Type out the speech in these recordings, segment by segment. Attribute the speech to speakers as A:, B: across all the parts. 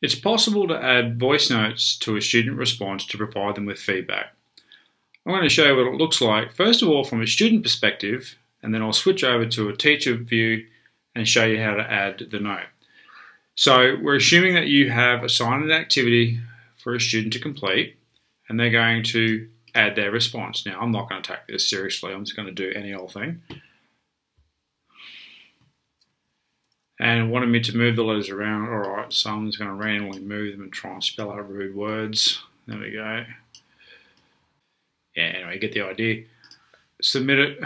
A: It's possible to add voice notes to a student response to provide them with feedback. I'm going to show you what it looks like, first of all from a student perspective, and then I'll switch over to a teacher view and show you how to add the note. So we're assuming that you have assigned an activity for a student to complete, and they're going to add their response. Now, I'm not going to take this seriously. I'm just going to do any old thing. And wanted me to move the letters around. All right, so I'm just going to randomly move them and try and spell out rude words. There we go. Yeah, anyway, get the idea. Submit it.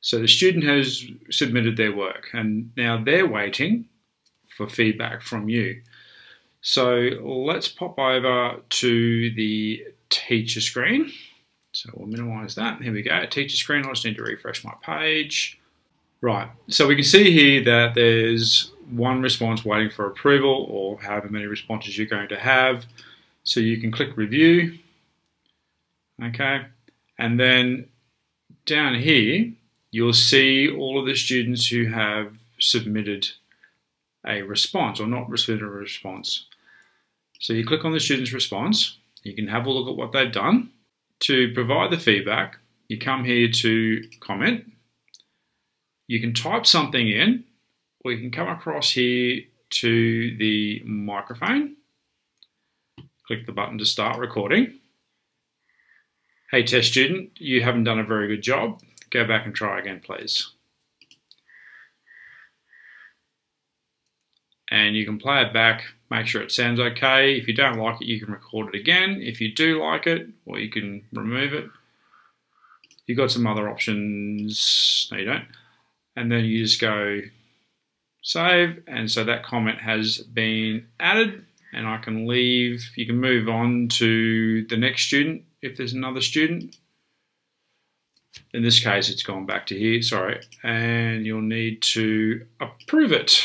A: So the student has submitted their work and now they're waiting for feedback from you. So let's pop over to the teacher screen. So we'll minimize that. Here we go, teacher screen. I just need to refresh my page. Right, so we can see here that there's one response waiting for approval or however many responses you're going to have. So you can click review, okay? And then down here, you'll see all of the students who have submitted a response or not submitted a response. So you click on the student's response, you can have a look at what they've done to provide the feedback, you come here to comment. You can type something in, or you can come across here to the microphone. Click the button to start recording. Hey test student, you haven't done a very good job. Go back and try again, please. And you can play it back make sure it sounds okay. If you don't like it, you can record it again. If you do like it, or you can remove it. You've got some other options. No, you don't. And then you just go save. And so that comment has been added and I can leave. You can move on to the next student if there's another student. In this case, it's gone back to here, sorry. And you'll need to approve it.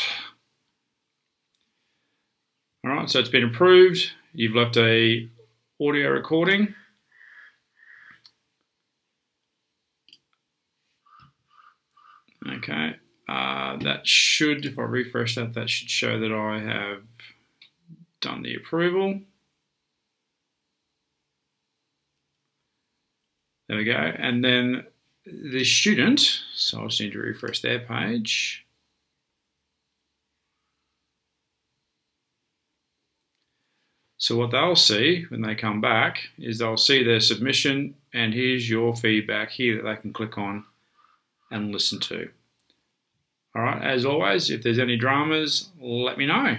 A: Right, so it's been approved. You've left a audio recording. Okay, uh, that should, if I refresh that, that should show that I have done the approval. There we go. And then the student, so I just need to refresh their page. So what they'll see when they come back is they'll see their submission and here's your feedback here that they can click on and listen to. All right, as always, if there's any dramas, let me know.